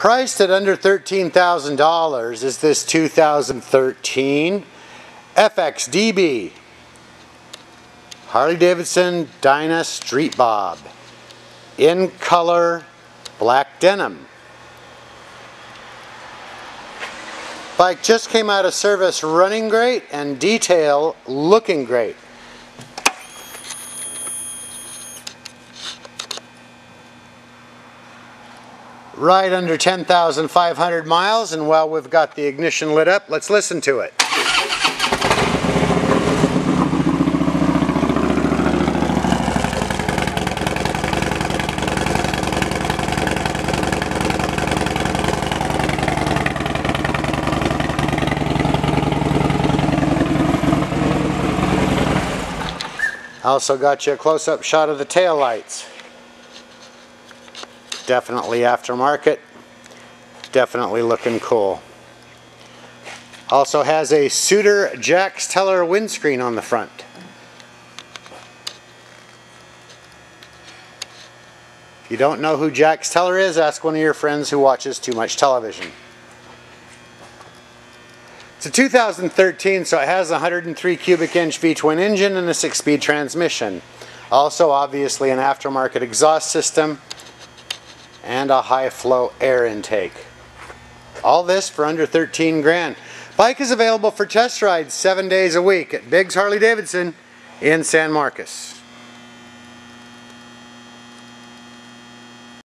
Priced at under $13,000 is this 2013 FXDB Harley Davidson Dyna Street Bob in color black denim. Bike just came out of service running great and detail looking great. Right under 10,500 miles and while we've got the ignition lit up, let's listen to it. Also got you a close-up shot of the tail lights definitely aftermarket definitely looking cool. Also has a Suter Jax Teller windscreen on the front. If you don't know who Jax Teller is ask one of your friends who watches too much television. It's a 2013 so it has a 103 cubic inch V-twin engine and a 6-speed transmission. Also obviously an aftermarket exhaust system and a high flow air intake. All this for under 13 grand. Bike is available for test rides seven days a week at Biggs Harley Davidson in San Marcos.